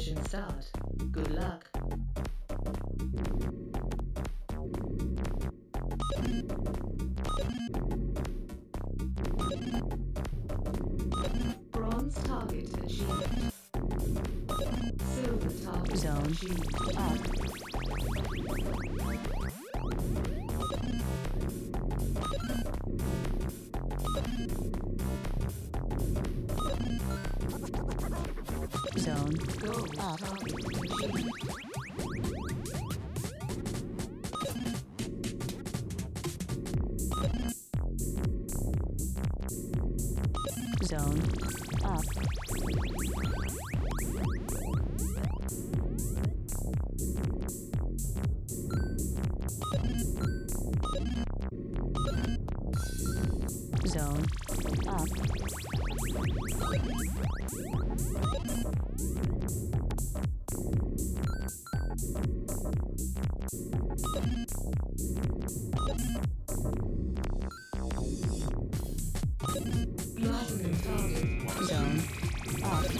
Mission start. Good luck. Bronze target achieved. Silver target Zone achieved. up. Zone Gold Up. zone up. Zone up. Zone up.